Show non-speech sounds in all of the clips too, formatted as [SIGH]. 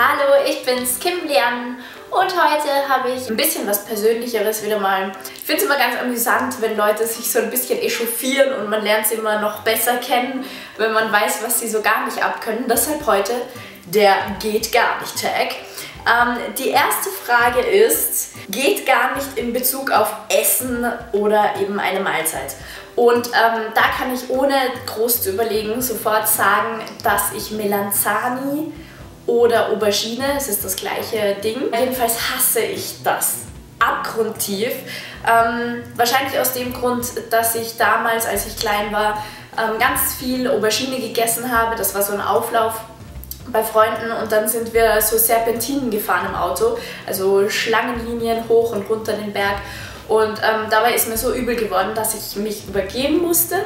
Hallo, ich bin's, Kim Lian und heute habe ich ein bisschen was Persönlicheres wieder mal. Ich finde es immer ganz amüsant, wenn Leute sich so ein bisschen echauffieren und man lernt sie immer noch besser kennen, wenn man weiß, was sie so gar nicht abkönnen. Deshalb heute der Geht gar nicht Tag. Ähm, die erste Frage ist, geht gar nicht in Bezug auf Essen oder eben eine Mahlzeit. Und ähm, da kann ich ohne groß zu überlegen sofort sagen, dass ich Melanzani oder Aubergine, es ist das gleiche Ding. Jedenfalls hasse ich das abgrundtief. Ähm, wahrscheinlich aus dem Grund, dass ich damals, als ich klein war, ähm, ganz viel Aubergine gegessen habe. Das war so ein Auflauf bei Freunden und dann sind wir so Serpentinen gefahren im Auto, also Schlangenlinien hoch und runter den Berg. Und ähm, dabei ist mir so übel geworden, dass ich mich übergeben musste.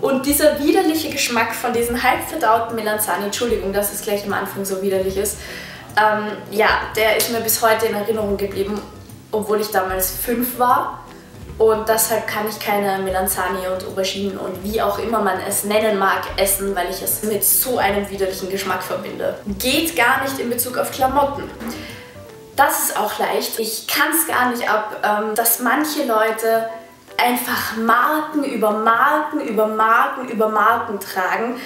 Und dieser widerliche Geschmack von diesen halb verdauten Melanzani, Entschuldigung, dass es gleich am Anfang so widerlich ist, ähm, ja, der ist mir bis heute in Erinnerung geblieben, obwohl ich damals fünf war. Und deshalb kann ich keine Melanzani und Auberginen und wie auch immer man es nennen mag, essen, weil ich es mit so einem widerlichen Geschmack verbinde. Geht gar nicht in Bezug auf Klamotten. Das ist auch leicht. Ich kann es gar nicht ab, ähm, dass manche Leute einfach Marken über Marken über Marken über Marken tragen,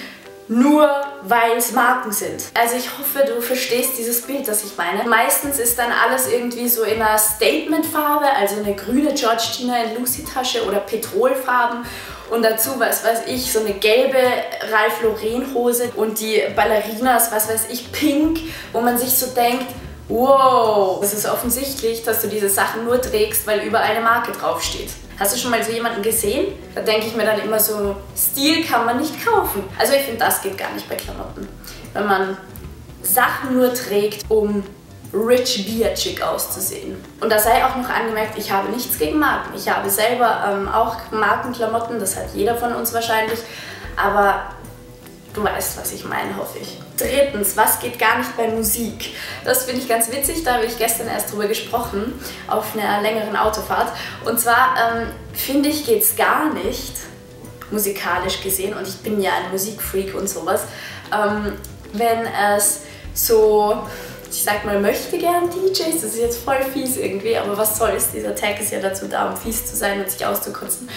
nur weil es Marken sind. Also ich hoffe, du verstehst dieses Bild, das ich meine. Meistens ist dann alles irgendwie so in einer Statementfarbe, also eine grüne George Tina in Lucy Tasche oder Petrolfarben und dazu, was weiß ich, so eine gelbe Ralph Lauren Hose und die Ballerinas, was weiß ich, pink, wo man sich so denkt, Wow, es ist offensichtlich, dass du diese Sachen nur trägst, weil über eine Marke draufsteht. Hast du schon mal so jemanden gesehen? Da denke ich mir dann immer so, Stil kann man nicht kaufen. Also ich finde, das geht gar nicht bei Klamotten. Wenn man Sachen nur trägt, um rich beer chick auszusehen. Und da sei auch noch angemerkt, ich habe nichts gegen Marken. Ich habe selber ähm, auch Markenklamotten, das hat jeder von uns wahrscheinlich. Aber Du weißt, was ich meine, hoffe ich. Drittens, was geht gar nicht bei Musik? Das finde ich ganz witzig, da habe ich gestern erst drüber gesprochen, auf einer längeren Autofahrt. Und zwar ähm, finde ich, geht es gar nicht, musikalisch gesehen, und ich bin ja ein Musikfreak und sowas, ähm, wenn es so ich sag mal, möchte gern DJs. Das ist jetzt voll fies irgendwie, aber was soll's? Dieser Tag ist ja dazu da, um fies zu sein und sich auszukotzen.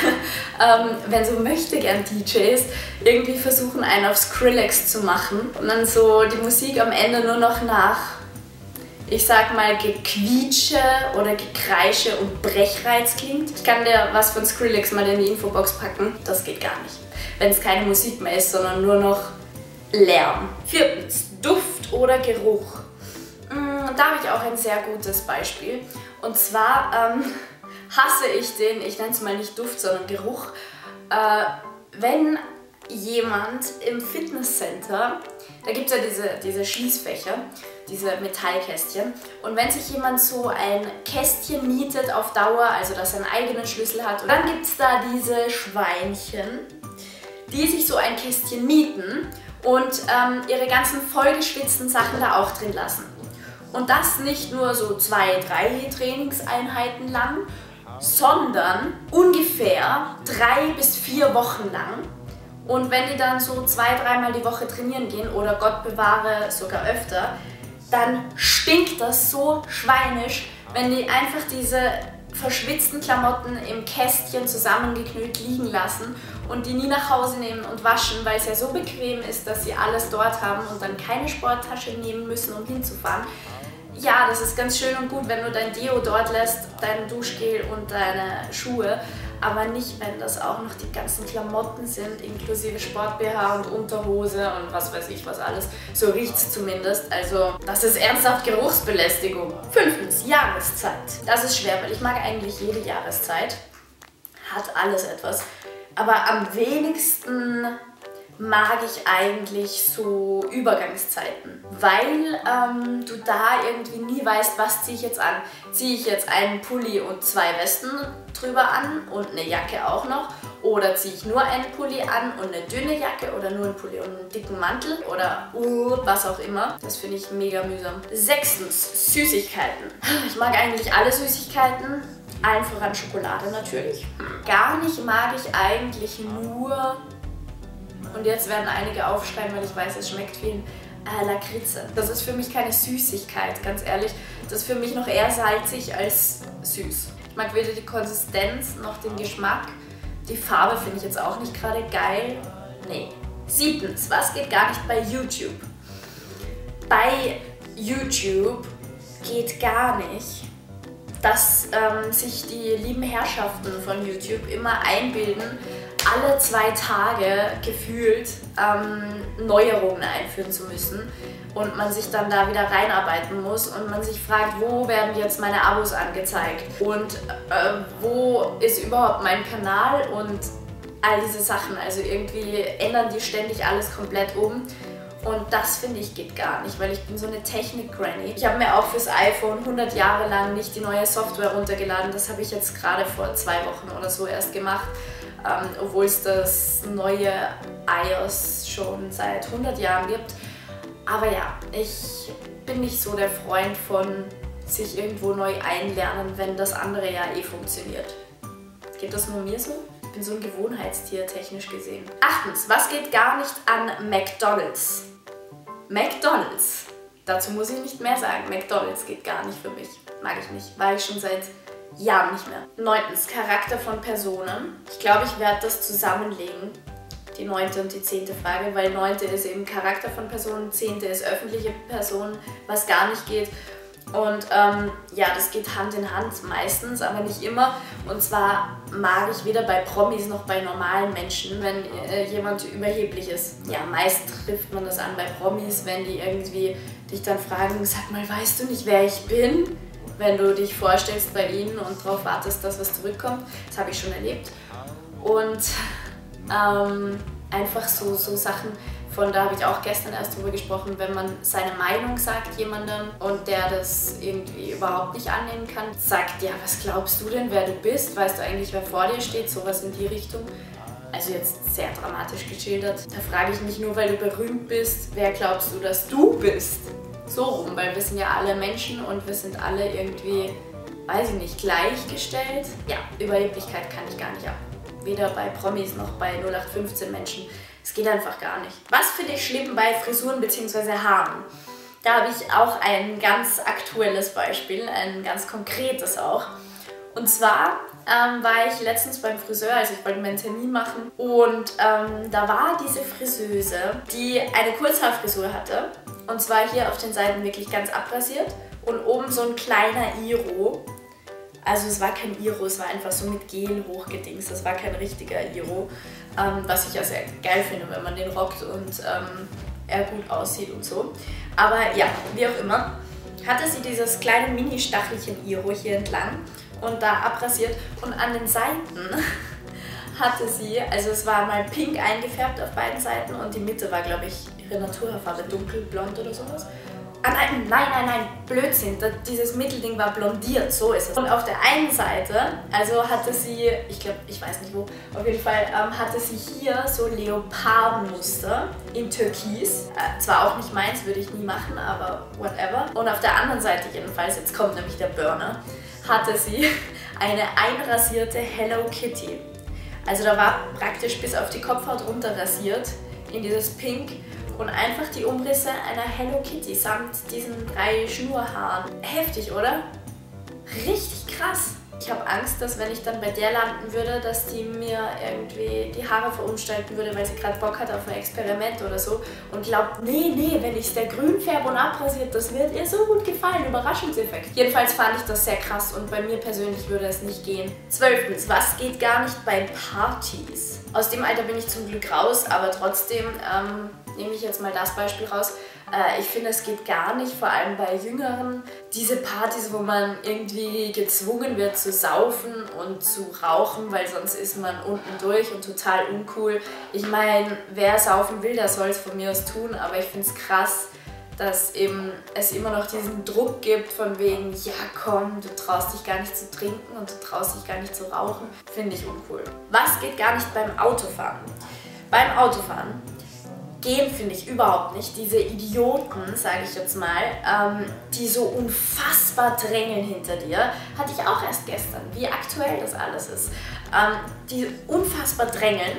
[LAUGHS] ähm, wenn so möchte gern DJs irgendwie versuchen, einen auf Skrillex zu machen und dann so die Musik am Ende nur noch nach, ich sag mal, Gequietsche oder Gekreische und Brechreiz klingt. Ich kann dir was von Skrillex mal in die Infobox packen. Das geht gar nicht. Wenn es keine Musik mehr ist, sondern nur noch Lärm. Viertens, Oder Geruch. Mm, da habe ich auch ein sehr gutes Beispiel. Und zwar ähm, [LAUGHS] hasse ich den, ich nenne es mal nicht Duft, sondern Geruch, äh, wenn jemand im Fitnesscenter, da gibt es ja diese, diese Schließfächer, diese Metallkästchen, und wenn sich jemand so ein Kästchen mietet auf Dauer, also dass er einen eigenen Schlüssel hat, dann gibt es da diese Schweinchen, die sich so ein Kästchen mieten und ähm, ihre ganzen vollgeschwitzten Sachen da auch drin lassen. Und das nicht nur so zwei, drei Trainingseinheiten lang, sondern ungefähr drei bis vier Wochen lang. Und wenn die dann so zwei, dreimal die Woche trainieren gehen oder Gott bewahre sogar öfter, dann stinkt das so schweinisch, wenn die einfach diese verschwitzten Klamotten im Kästchen zusammengeknüllt liegen lassen und die nie nach Hause nehmen und waschen, weil es ja so bequem ist, dass sie alles dort haben und dann keine Sporttasche nehmen müssen, um hinzufahren. Ja, das ist ganz schön und gut, wenn du dein Deo dort lässt, dein Duschgel und deine Schuhe aber nicht, wenn das auch noch die ganzen Klamotten sind, inklusive Sport-BH und Unterhose und was weiß ich was alles. So riecht es zumindest. Also das ist ernsthaft Geruchsbelästigung. Fünftens, Jahreszeit. Das ist schwer, weil ich mag eigentlich jede Jahreszeit. Hat alles etwas. Aber am wenigsten mag ich eigentlich so Übergangszeiten, weil ähm, du da irgendwie nie weißt, was ziehe ich jetzt an. Ziehe ich jetzt einen Pulli und zwei Westen drüber an und eine Jacke auch noch oder ziehe ich nur einen Pulli an und eine dünne Jacke oder nur einen Pulli und einen dicken Mantel oder uh, was auch immer. Das finde ich mega mühsam. Sechstens, Süßigkeiten. Ich mag eigentlich alle Süßigkeiten, allen voran Schokolade natürlich. Gar nicht mag ich eigentlich nur und jetzt werden einige aufschreiben, weil ich weiß, es schmeckt vielen. äh, Lakritze. Das ist für mich keine Süßigkeit, ganz ehrlich. Das ist für mich noch eher salzig als süß. Ich mag weder die Konsistenz noch den Geschmack. Die Farbe finde ich jetzt auch nicht gerade geil. Nee. Siebtens, was geht gar nicht bei YouTube? Bei YouTube geht gar nicht, dass ähm, sich die lieben Herrschaften von YouTube immer einbilden, alle zwei Tage gefühlt ähm, Neuerungen einführen zu müssen und man sich dann da wieder reinarbeiten muss und man sich fragt, wo werden jetzt meine Abos angezeigt und äh, wo ist überhaupt mein Kanal und all diese Sachen. Also irgendwie ändern die ständig alles komplett um. Und das finde ich geht gar nicht, weil ich bin so eine Technik-Granny. Ich habe mir auch fürs iPhone 100 Jahre lang nicht die neue Software runtergeladen. Das habe ich jetzt gerade vor zwei Wochen oder so erst gemacht ähm, obwohl es das neue iOS schon seit 100 Jahren gibt. Aber ja, ich bin nicht so der Freund von sich irgendwo neu einlernen, wenn das andere ja eh funktioniert. Geht das nur mir so? Ich bin so ein Gewohnheitstier, technisch gesehen. Achtens, was geht gar nicht an McDonalds? McDonalds. Dazu muss ich nicht mehr sagen. McDonalds geht gar nicht für mich. Mag ich nicht. War ich schon seit ja, nicht mehr. Neuntens, Charakter von Personen. Ich glaube, ich werde das zusammenlegen, die neunte und die zehnte Frage, weil neunte ist eben Charakter von Personen, zehnte ist öffentliche Personen, was gar nicht geht. Und ähm, ja, das geht Hand in Hand meistens, aber nicht immer. Und zwar mag ich weder bei Promis noch bei normalen Menschen, wenn äh, jemand überheblich ist. Ja, meist trifft man das an bei Promis, wenn die irgendwie dich dann fragen, sag mal, weißt du nicht, wer ich bin? Wenn du dich vorstellst bei ihnen und darauf wartest, dass was zurückkommt. Das habe ich schon erlebt. Und ähm, einfach so, so Sachen, von da habe ich auch gestern erst drüber gesprochen, wenn man seine Meinung sagt jemandem und der das irgendwie überhaupt nicht annehmen kann, sagt, ja, was glaubst du denn, wer du bist? Weißt du eigentlich, wer vor dir steht? Sowas in die Richtung. Also jetzt sehr dramatisch geschildert. Da frage ich mich nur, weil du berühmt bist, wer glaubst du, dass du bist? So rum, weil wir sind ja alle Menschen und wir sind alle irgendwie, weiß ich nicht, gleichgestellt. Ja, Überheblichkeit kann ich gar nicht ab. Weder bei Promis noch bei 0815 Menschen. Es geht einfach gar nicht. Was finde ich schlimm bei Frisuren bzw. Haaren? Da habe ich auch ein ganz aktuelles Beispiel, ein ganz konkretes auch. Und zwar ähm, war ich letztens beim Friseur, also ich wollte mir einen Termin machen und ähm, da war diese Friseuse, die eine Kurzhaarfrisur hatte und zwar hier auf den Seiten wirklich ganz abrasiert und oben so ein kleiner Iro. Also es war kein Iro, es war einfach so mit Gel hochgedingst. Das war kein richtiger Iro, ähm, was ich ja sehr geil finde, wenn man den rockt und ähm, er gut aussieht und so. Aber ja, wie auch immer, hatte sie dieses kleine Mini-Stachelchen Iro hier entlang und da abrasiert und an den Seiten [LAUGHS] hatte sie, also es war mal pink eingefärbt auf beiden Seiten und die Mitte war, glaube ich, ihre Naturhaarfarbe, dunkelblond oder sowas. Ah nein, nein, nein, nein, Blödsinn. dieses Mittelding war blondiert, so ist es. Und auf der einen Seite, also hatte sie, ich glaube, ich weiß nicht wo, auf jeden Fall ähm, hatte sie hier so Leopardenmuster in Türkis. Äh, zwar auch nicht meins, würde ich nie machen, aber whatever. Und auf der anderen Seite jedenfalls, jetzt kommt nämlich der Burner, hatte sie [LAUGHS] eine einrasierte Hello Kitty. Also da war praktisch bis auf die Kopfhaut runter rasiert in dieses Pink und einfach die Umrisse einer Hello Kitty samt diesen drei Schnurhaaren. Heftig, oder? Richtig krass. Ich habe Angst, dass wenn ich dann bei der landen würde, dass die mir irgendwie die Haare verunstalten würde, weil sie gerade Bock hat auf ein Experiment oder so und glaubt, nee, nee, wenn ich der grün färbe und abrasiert, das wird ihr so gut gefallen. Überraschungseffekt. Jedenfalls fand ich das sehr krass und bei mir persönlich würde es nicht gehen. Zwölftens, was geht gar nicht bei Partys? Aus dem Alter bin ich zum Glück raus, aber trotzdem ähm, nehme ich jetzt mal das Beispiel raus. Äh, ich finde, es geht gar nicht, vor allem bei Jüngeren, diese Partys, wo man irgendwie gezwungen wird zu saufen und zu rauchen, weil sonst ist man unten durch und total uncool. Ich meine, wer saufen will, der soll es von mir aus tun, aber ich finde es krass, dass eben es immer noch diesen Druck gibt von wegen, ja komm, du traust dich gar nicht zu trinken und du traust dich gar nicht zu rauchen, finde ich uncool. Was geht gar nicht beim Autofahren? Beim Autofahren gehen finde ich überhaupt nicht. Diese Idioten, sage ich jetzt mal, ähm, die so unfassbar drängeln hinter dir, hatte ich auch erst gestern, wie aktuell das alles ist. Ähm, die unfassbar drängeln,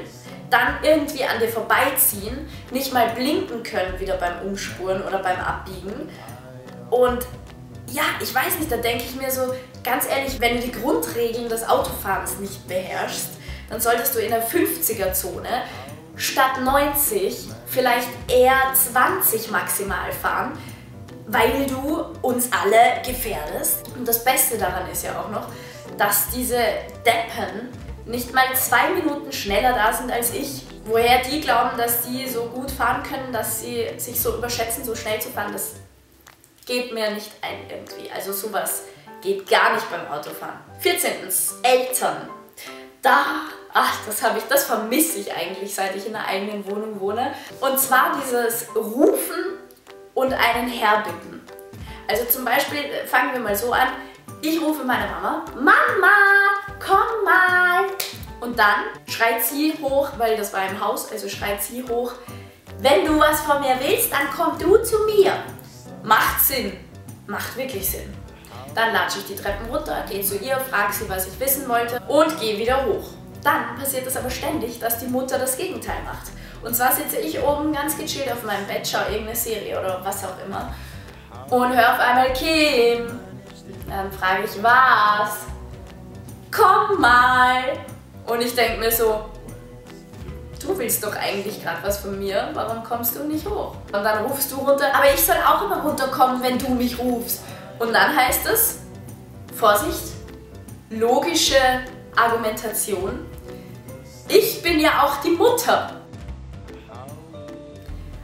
dann irgendwie an dir vorbeiziehen, nicht mal blinken können wieder beim Umspuren oder beim Abbiegen. Und ja, ich weiß nicht, da denke ich mir so, ganz ehrlich, wenn du die Grundregeln des Autofahrens nicht beherrschst, dann solltest du in der 50er-Zone statt 90 vielleicht eher 20 maximal fahren, weil du uns alle gefährdest. Und das Beste daran ist ja auch noch, dass diese Deppen nicht mal zwei Minuten schneller da sind als ich. Woher die glauben, dass die so gut fahren können, dass sie sich so überschätzen, so schnell zu fahren, das geht mir nicht ein irgendwie. Also sowas geht gar nicht beim Autofahren. 14. Eltern. Da, ach, das habe ich, das vermisse ich eigentlich, seit ich in einer eigenen Wohnung wohne. Und zwar dieses Rufen und einen herbitten. Also zum Beispiel, fangen wir mal so an, ich rufe meine Mama, Mama, komm mal. Und dann schreit sie hoch, weil das war im Haus, also schreit sie hoch, wenn du was von mir willst, dann komm du zu mir. Macht Sinn. Macht wirklich Sinn. Dann latsche ich die Treppen runter, gehe zu ihr, frage sie, was ich wissen wollte und gehe wieder hoch. Dann passiert es aber ständig, dass die Mutter das Gegenteil macht. Und zwar sitze ich oben ganz gechillt auf meinem Bett, schaue irgendeine Serie oder was auch immer und höre auf einmal Kim. Dann frage ich, was? Komm mal! Und ich denke mir so, du willst doch eigentlich gerade was von mir, warum kommst du nicht hoch? Und dann rufst du runter, aber ich soll auch immer runterkommen, wenn du mich rufst. Und dann heißt es, Vorsicht, logische Argumentation, ich bin ja auch die Mutter.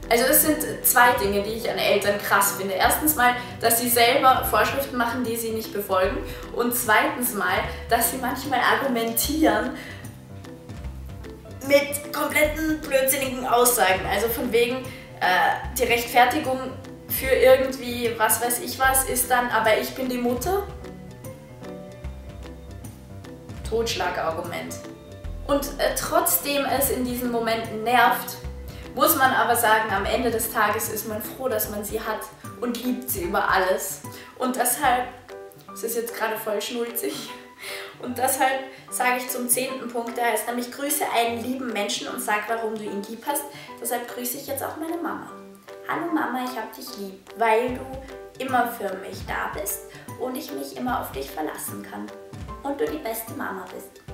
Also das sind zwei Dinge, die ich an Eltern krass finde. Erstens mal, dass sie selber Vorschriften machen, die sie nicht befolgen. Und zweitens mal, dass sie manchmal argumentieren mit kompletten blödsinnigen Aussagen. Also von wegen, äh, die Rechtfertigung für irgendwie was weiß ich was ist dann, aber ich bin die Mutter. Totschlagargument. Und äh, trotzdem es in diesen Momenten nervt, muss man aber sagen, am Ende des Tages ist man froh, dass man sie hat und liebt sie über alles. Und deshalb, es ist jetzt gerade voll schnulzig, [LAUGHS] und deshalb sage ich zum zehnten Punkt, der heißt nämlich grüße einen lieben Menschen und sag, warum du ihn lieb hast. Deshalb grüße ich jetzt auch meine Mama. Hallo Mama, ich hab dich lieb, weil du immer für mich da bist und ich mich immer auf dich verlassen kann. Und du die beste Mama bist.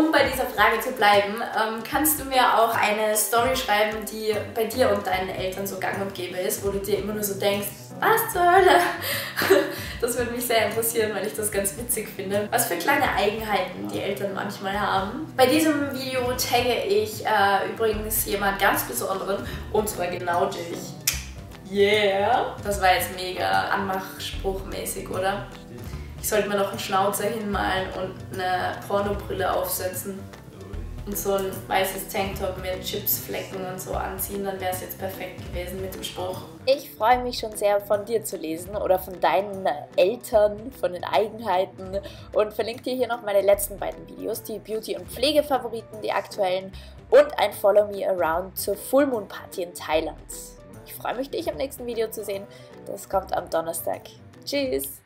Um bei dieser Frage zu bleiben, ähm, kannst du mir auch eine Story schreiben, die bei dir und deinen Eltern so gang und gäbe ist, wo du dir immer nur so denkst, was zur Hölle? [LAUGHS] Das würde mich sehr interessieren, weil ich das ganz witzig finde. Was für kleine Eigenheiten die Eltern manchmal haben. Bei diesem Video tagge ich äh, übrigens jemand ganz Besonderen und zwar genau dich. Yeah! Das war jetzt mega Anmachspruchmäßig, oder? Ich sollte mir noch einen Schnauzer hinmalen und eine Pornobrille aufsetzen und so ein weißes Tanktop mit Chipsflecken und so anziehen, dann wäre es jetzt perfekt gewesen mit dem Spruch. Ich freue mich schon sehr von dir zu lesen oder von deinen Eltern, von den Eigenheiten und verlinke dir hier noch meine letzten beiden Videos, die Beauty- und Pflegefavoriten, die aktuellen und ein Follow Me Around zur Full Moon Party in Thailand. Ich freue mich, dich im nächsten Video zu sehen. Das kommt am Donnerstag. Tschüss!